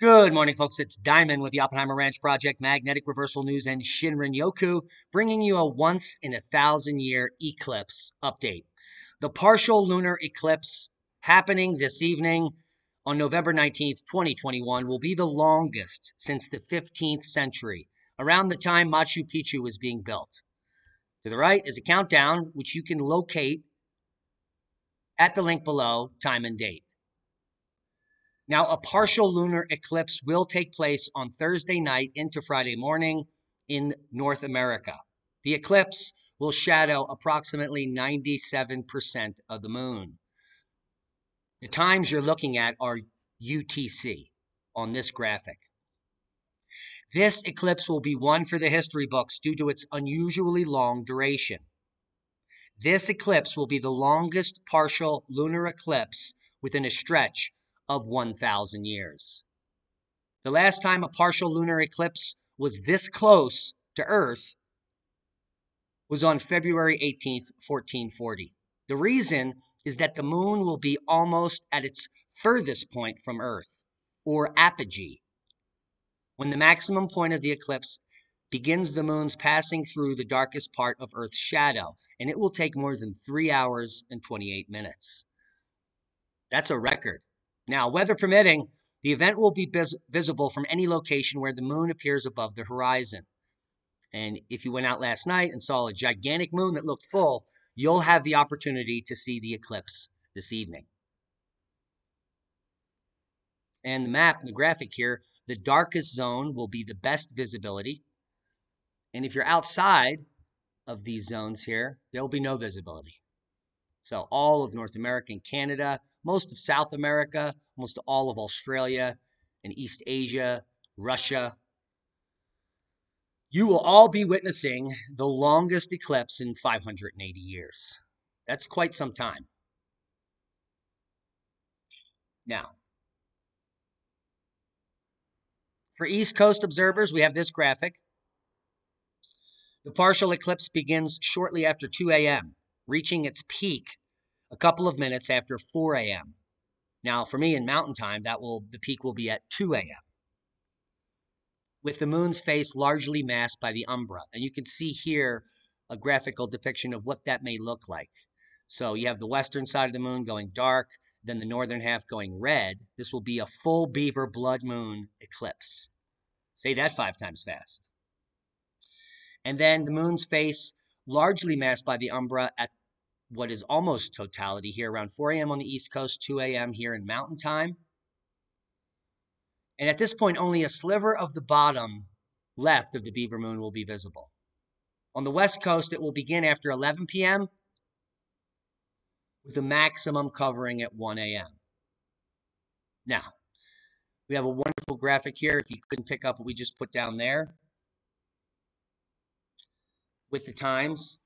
Good morning, folks. It's Diamond with the Oppenheimer Ranch Project, Magnetic Reversal News, and Shinrin Yoku, bringing you a once in a thousand year eclipse update. The partial lunar eclipse happening this evening on November 19th, 2021, will be the longest since the 15th century, around the time Machu Picchu was being built. To the right is a countdown, which you can locate at the link below, time and date. Now, a partial lunar eclipse will take place on Thursday night into Friday morning in North America. The eclipse will shadow approximately 97% of the moon. The times you're looking at are UTC on this graphic. This eclipse will be one for the history books due to its unusually long duration. This eclipse will be the longest partial lunar eclipse within a stretch of 1,000 years. The last time a partial lunar eclipse was this close to Earth was on February 18th, 1440. The reason is that the moon will be almost at its furthest point from Earth, or apogee. When the maximum point of the eclipse begins the moon's passing through the darkest part of Earth's shadow, and it will take more than 3 hours and 28 minutes. That's a record. Now, weather permitting, the event will be vis- visible from any location where the moon appears above the horizon. And if you went out last night and saw a gigantic moon that looked full, you'll have the opportunity to see the eclipse this evening. And the map, the graphic here, the darkest zone will be the best visibility. And if you're outside of these zones here, there will be no visibility. So all of North America and Canada, most of South America, most all of Australia and East Asia, Russia. You will all be witnessing the longest eclipse in 580 years. That's quite some time. Now, for East Coast observers, we have this graphic. The partial eclipse begins shortly after 2 a.m reaching its peak a couple of minutes after 4 a.m. Now, for me in mountain time, that will the peak will be at 2 a.m. With the moon's face largely masked by the umbra. And you can see here a graphical depiction of what that may look like. So you have the western side of the moon going dark, then the northern half going red. This will be a full beaver blood moon eclipse. Say that five times fast. And then the moon's face largely masked by the umbra at what is almost totality here around 4 a.m. on the East Coast, 2 a.m. here in Mountain Time. And at this point, only a sliver of the bottom left of the Beaver Moon will be visible. On the West Coast, it will begin after 11 p.m. with a maximum covering at 1 a.m. Now, we have a wonderful graphic here. If you couldn't pick up what we just put down there with the times.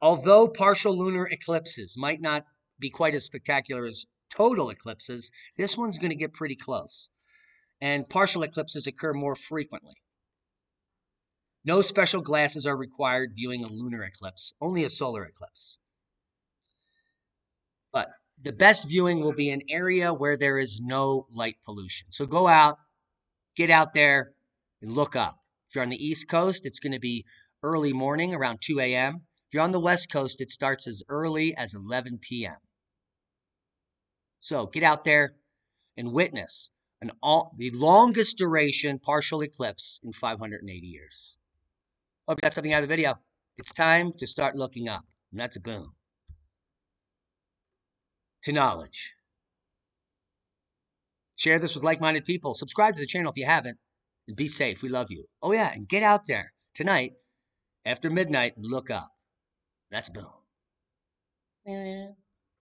Although partial lunar eclipses might not be quite as spectacular as total eclipses, this one's going to get pretty close. And partial eclipses occur more frequently. No special glasses are required viewing a lunar eclipse, only a solar eclipse. But the best viewing will be an area where there is no light pollution. So go out, get out there, and look up. If you're on the East Coast, it's going to be early morning around 2 a.m. If you're on the West Coast, it starts as early as 11 p.m. So get out there and witness an all, the longest duration partial eclipse in 580 years. Hope you got something out of the video. It's time to start looking up, and that's a boom. To knowledge. Share this with like minded people. Subscribe to the channel if you haven't, and be safe. We love you. Oh, yeah, and get out there tonight after midnight and look up. That's boom.